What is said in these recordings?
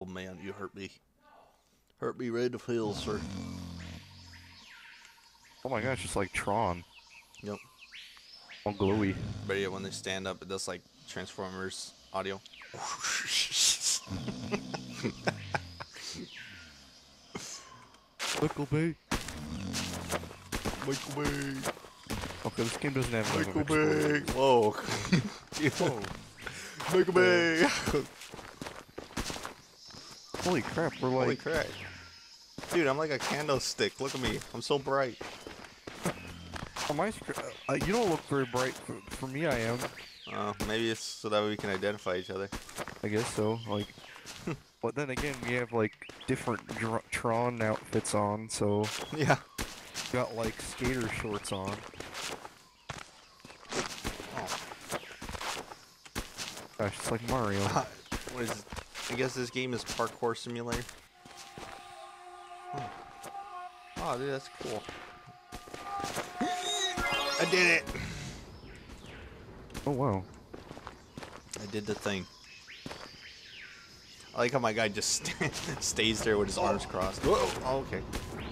Oh man, you hurt me. Hurt me right to feel, sir. Oh my gosh, it's like Tron. Yep. All glowy. But yeah, when they stand up, it does like Transformers audio. Michael Bay. Michael Bay. Okay, this game doesn't have Michael Bay. Whoa. Whoa. Michael Bay. Holy crap, we're like... Holy crap. Dude, I'm like a candlestick. Look at me. I'm so bright. on my screen. Uh, you don't look very bright. For, for me, I am. Uh, maybe it's so that we can identify each other. I guess so. Like, but then again, we have like different dr- Tron outfits on, so Yeah. got like skater shorts on. Oh. Gosh, it's like Mario. what is? I guess this game is parkour simulator. Oh. oh, dude, that's cool. I did it. Oh wow. I did the thing. I like how my guy just stays there with his arms oh. crossed. Whoa. Oh, okay.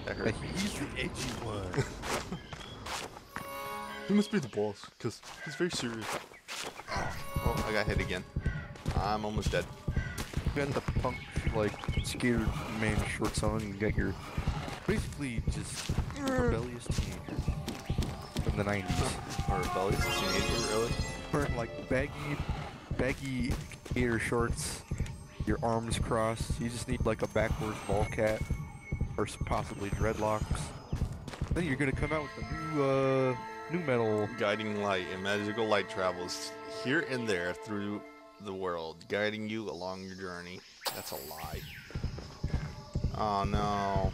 That hurt. He's the edgy one. He must be the boss, because he's very serious. Oh, I got hit again. I'm almost dead. You got the punk like skater man shorts on. You got your basically just rebellious teenager from the '90s. Or rebellious teenager, really? Wearing like baggy, baggy skater shorts. Your arms crossed. You just need like a backwards ball cat, or possibly dreadlocks. Then you're gonna come out with a new, uh, new metal. Guiding light and magical light travels here and there through the world, guiding you along your journey. That's a lie. Oh no.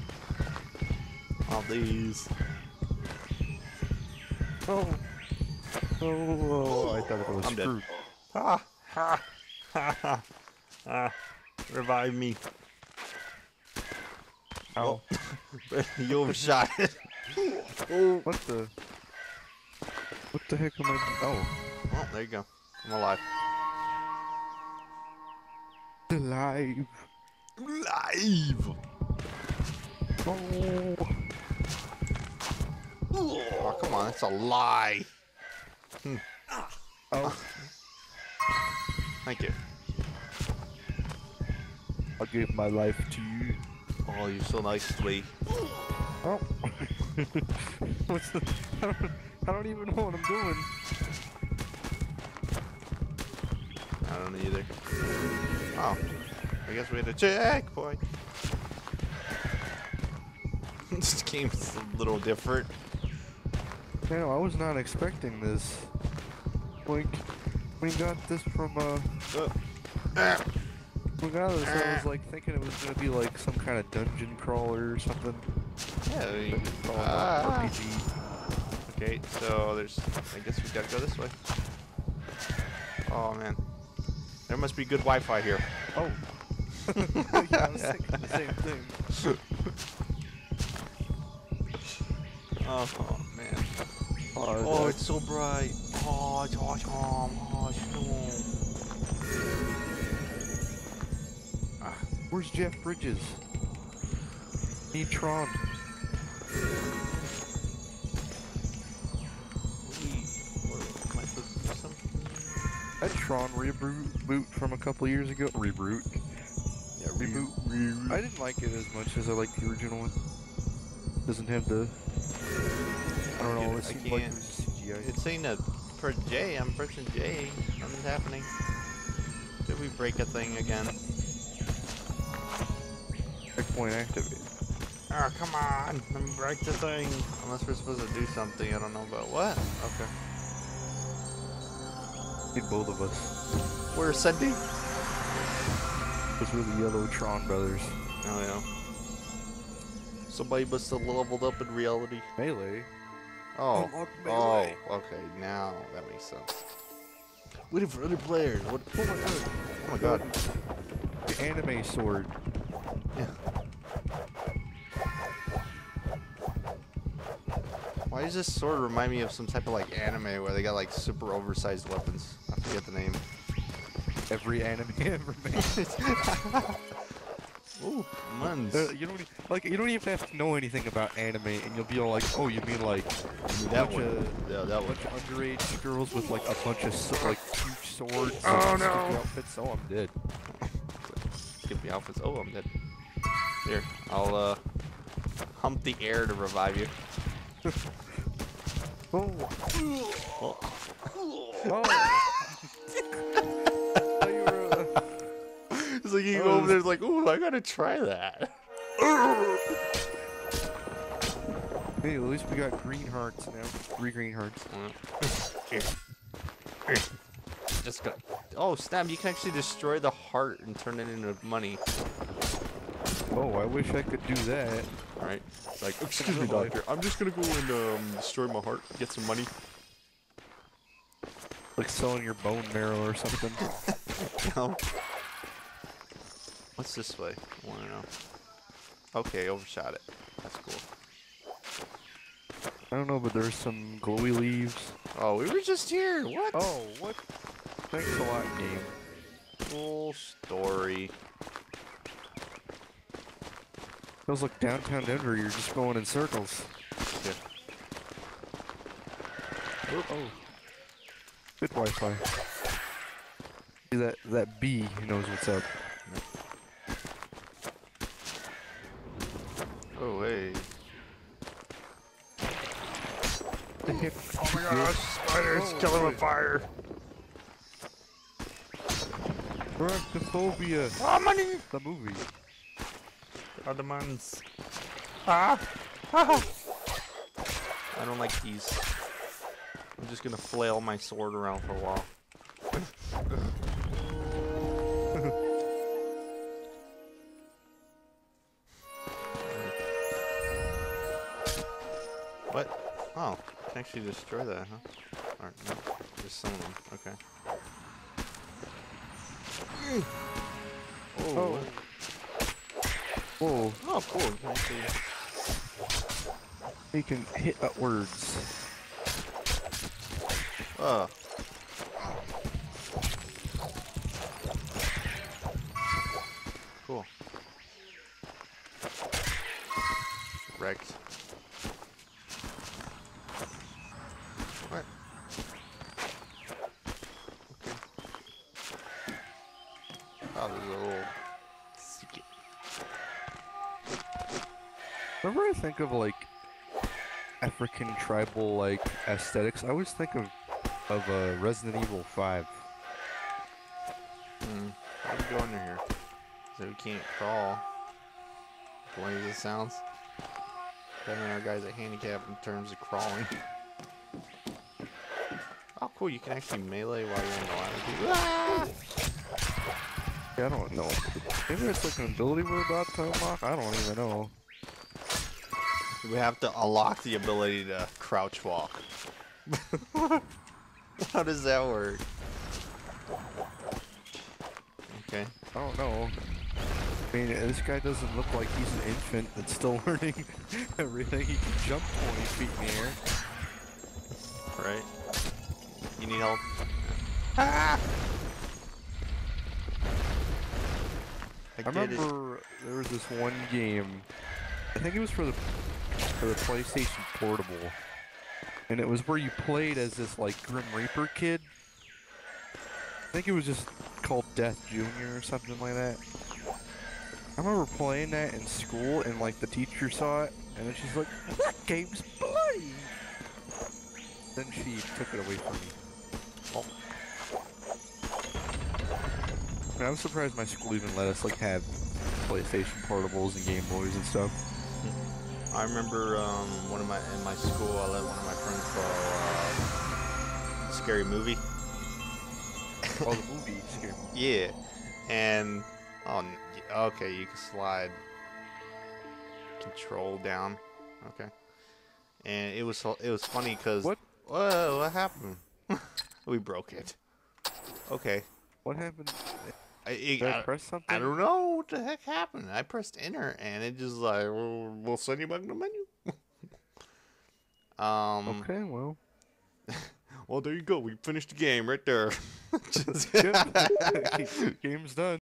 All these. Oh, oh, oh, I thought it was I'm dead. Ha ha ha ha. Ah, revive me. Ow. you overshot it. oh. What the? What the heck am I? Oh, oh, there you go. I'm alive. Alive. Live. Oh. Oh, come on, that's a lie. Hmm. Oh, Thank you. I gave my life to you. Oh, you're so nice to me. Oh. What's the? I don't, I don't even know what I'm doing. Don't either. Oh, I guess we had a checkpoint. this game's a little different. No, I was not expecting this. Like, we got this from uh, Uh, ah, we got this. I was like thinking it was gonna be like some kind of dungeon crawler or something. yeah, I mean, Call ah. RPG. Okay, so there's. I guess we gotta go this way. Oh man, there must be good Wi-Fi here. Oh. yeah, I was thinking the same thing. Oh, oh, man. Oh, Oh, it's so bright. Oh, it's awesome. Oh, snow. Where's Jeff Bridges? Need Tron. Tron reboot from a couple years ago. Reboot. Yeah, Reboot. I didn't like it as much as I liked the original one. Doesn't have the. I don't know. It seemed like CGI. It's saying that per J. I'm pressing J. Nothing's happening. Did we break a thing again? Checkpoint activated. Oh, come on. Let me break the thing. Unless we're supposed to do something. I don't know about what. Okay. Need both of us. We're ascending. Those were the yellow Tron brothers. Oh, yeah. Somebody must have leveled up in reality. Melee. Oh. Unlock Oh, melee. okay. Now that makes sense. Waiting for other players. What? Oh my god. Oh my god. The anime sword. Yeah. Why does this sword remind me of some type of like anime where they got like super oversized weapons? I forget the name. Every anime ever made. Ooh, Muns. Uh, you don't like you don't even have to know anything about anime, and you'll be all like, "Oh, you mean like that bunch one. of- yeah, a that one. bunch of underage girls with like a bunch of so- like huge swords Oh, and no. stupid outfits?" Oh, I'm dead. Skip the outfits. Oh, I'm dead. Here, I'll uh hump the air to revive you. Oh. oh. Oh, like you Oh, go over there, like, ooh, I gotta try that. Hey, at least we got green hearts now. Three green hearts. Just go. Oh, snap! You can actually destroy the heart and turn it into money. Oh, I wish I could do that. Right? It's like, excuse me, doctor. I'm just gonna go and um, destroy my heart, get some money. Like selling your bone marrow or something. No. What's this way? I wanna know. Okay, overshot it. That's cool. I don't know, but there's some glowy leaves. Oh, we were just here. What? Oh, what? Thanks a lot, game. Full story. Feels like downtown Denver, you're just going in circles. Yeah. Oh. Good Wi-Fi. That that bee knows what's up. Oh, oh my gosh, spiders, Oh, kill him boy. with fire. Arachnophobia, Ah, money! the movie. Other ones. Ah! ah! I don't like these. I'm just gonna flail my sword around for a while. actually destroy that, huh? Alright, no. Just some of them. Okay. Oh, Oh. Whoa, oh cool. You can actually you can hit upwards. Uh. Cool. Wrecked. What? Okay. Oh, there's a little secret. Whenever I think of like African tribal like aesthetics, I always think of of uh, Resident Evil 5. Hmm. How do we go under here? So we can't crawl. The way this sounds. Having our guys a handicap in terms of crawling. Oh, cool! You can actually melee while you're in the ladder. Ah! Yeah, I don't know. Maybe it's like an ability we're about to unlock. I don't even know. We have to unlock the ability to crouch walk. How does that work? Okay. I don't know. I mean, this guy doesn't look like he's an infant that's still learning everything. He can jump 20 feet in the air. Right. You need help? Ah! I, I did it. remember there was this one game. I think it was for the for the PlayStation Portable, and it was where you played as this like Grim Reaper kid. I think it was just called Death Junior or something like that. I remember playing that in school, and like the teacher saw it, and then she's like, "That game's bloody." Then she took it away from me. Oh. And I'm surprised my school even let us like have PlayStation portables and Game Boys and stuff. I remember um, one of my in my school. I let one of my friends borrow uh, scary movie. Oh, the movie scare me. Yeah, and oh, okay, you can slide control down. Okay, and it was it was funny because What? Whoa, what happened? we broke it. Okay, What happened? I, it, I I, press something? I don't know what the heck happened. I pressed enter and it just like we'll, we'll send you back to the menu. um. Okay, well. Well, there you go. We finished the game right there. Just- Game's done.